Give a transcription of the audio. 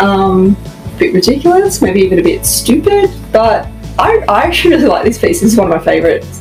Um, a bit ridiculous, maybe even a bit stupid, but I, I actually really like this piece. It's one of my favourites.